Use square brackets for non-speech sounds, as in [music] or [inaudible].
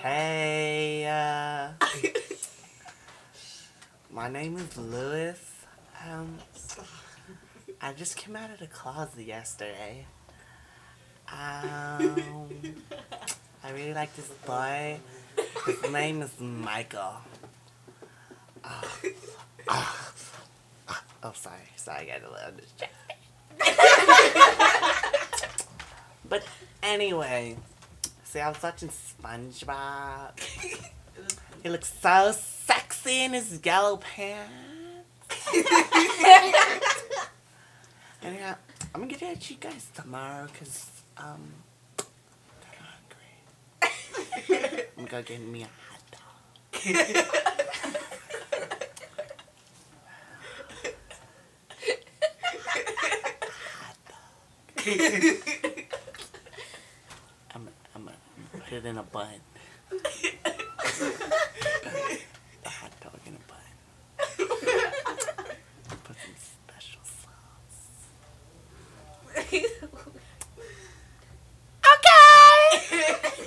Hey, uh, my name is Lewis. Um, I just came out of the closet yesterday. Um, I really like this boy. His name is Michael. Ah, ah, ah. oh, sorry, sorry, I got a little distracted. but anyway, I was watching SpongeBob. [laughs] He looks so sexy in his yellow pants. [laughs] and yeah, I'm gonna get at you guys tomorrow because um, I'm hungry. I'm gonna go get me a hot dog. [laughs] hot dog. I'm, I'm gonna put it in a bun. the hot dog in a bun. Put some special sauce. [laughs]